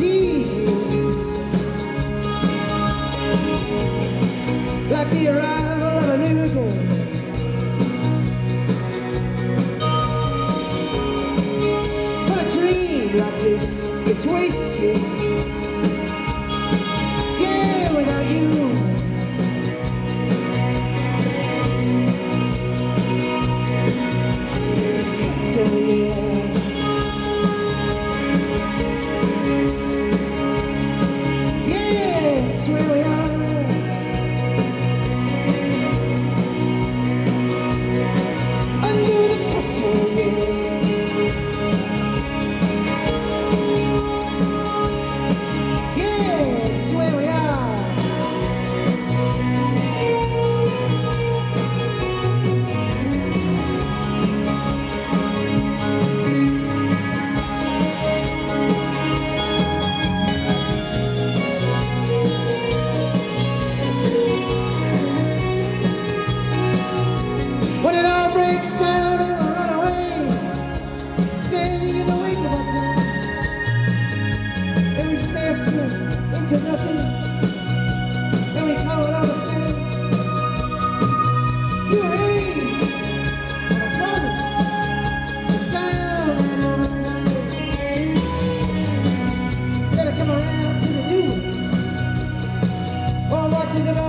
easy. Like the arrival Gracias.